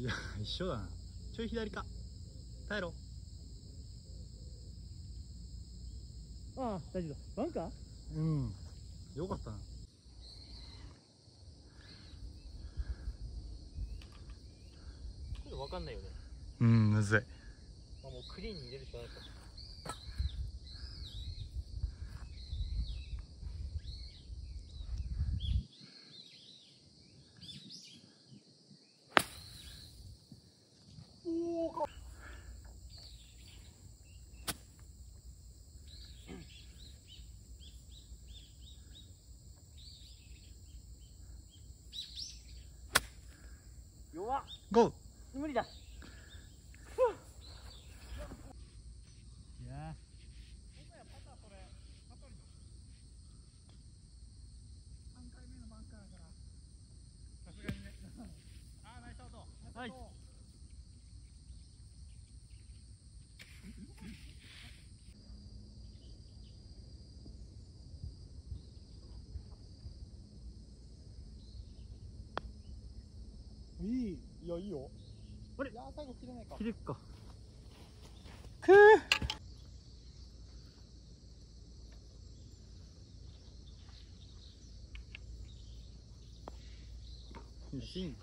いや一緒だな。ちょい左か。耐えろ。ああ大丈夫だ。バンカー？うん。よかったな。これ分かんないよね。うんむずい。あもうクリーンに入れるしかないかやいいよ。あれ？いや最後切れないか。切れっか。くー。よし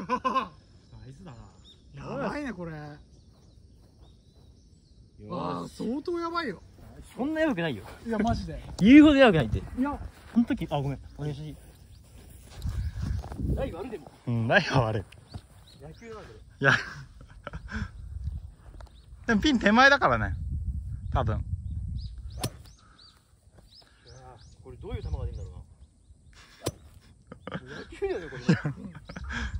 ょナイスだな。やばいねこれ。わよあ相当やばいよ。そんなやばくないよ。いやマジで。言うほどやばくないって。いや。その時あごめんお願いしいライバルでも。うんライは悪い野球なんだよいや。でもピン手前だからね。多分。いやーこれどういう球が出るんだろうな。野球だよねこれ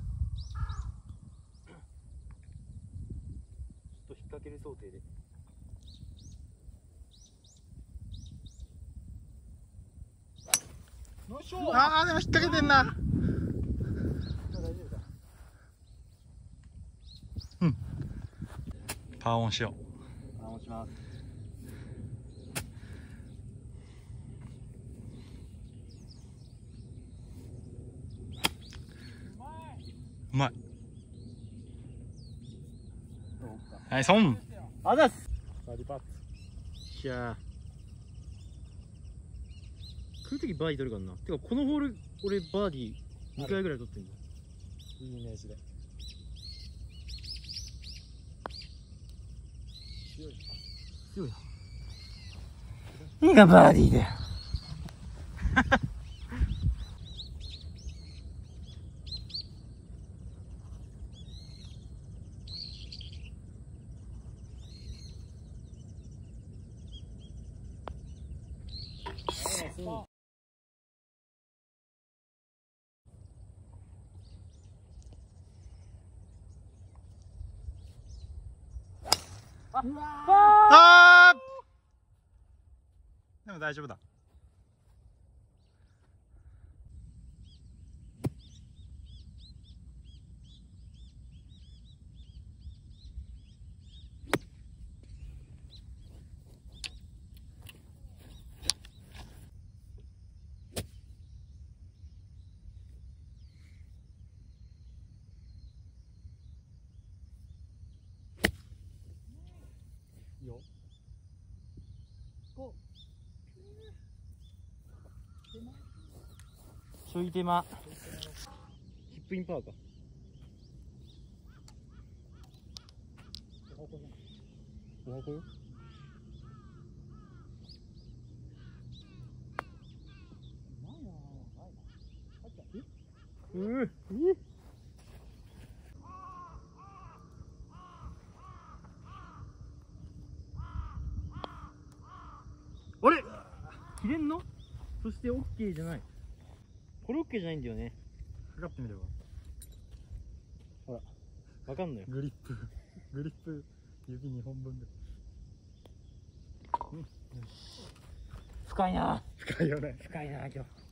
ねちょっと引っ掛ける想定でああでも引っ掛けてんな。大丈夫だパーオンしよあ押します。ううまいそうかはいソン。あざっす。バディパッしゃあ来るときバーディー取るからな。てかこのホール俺バーディー2回ぐらい取ってんだいいイメージで。強いな。何がバーディーだよ あー。でも大丈夫だちょい手間。ヒップインパワーか。おはこよ。うあれ？切れんの？そして OK じゃないこれ OK じゃないんだよね。かかってみればわかんないよ。グリップ。グリップ。指2本分で。深いな。深いよね。深いな今日